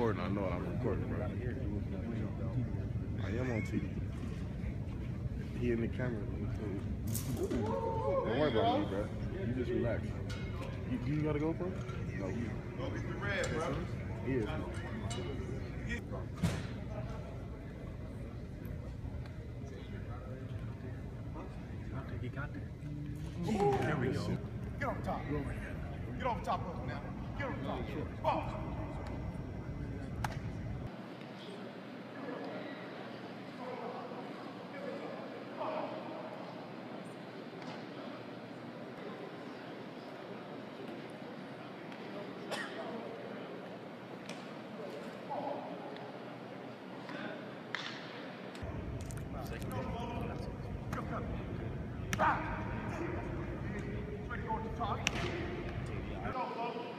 recording. I know I'm recording, bro. I am on TV. He in the camera. Don't worry about me, bro. You just relax. You, you gotta go, bro? No. Go get the red, bro. Got go. Get on top. Get on top of him now. Get on top. Boss. Ready to go to the top. Get on, Flo.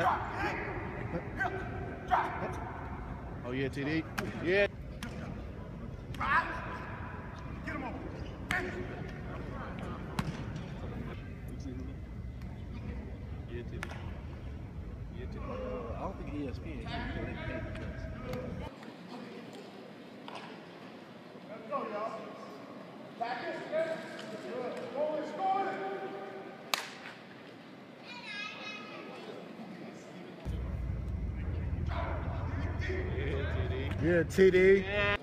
Oh, yeah, TD? Yeah. Get him over. Yeah, to the. Yeah, to the. I don't think ESPN. Let's go, y'all. Back Yeah, TD. Yeah, T D. Yeah.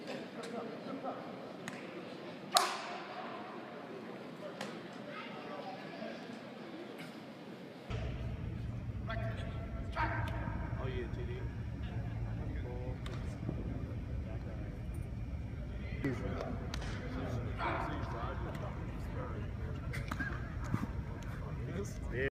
Oh yeah, TD.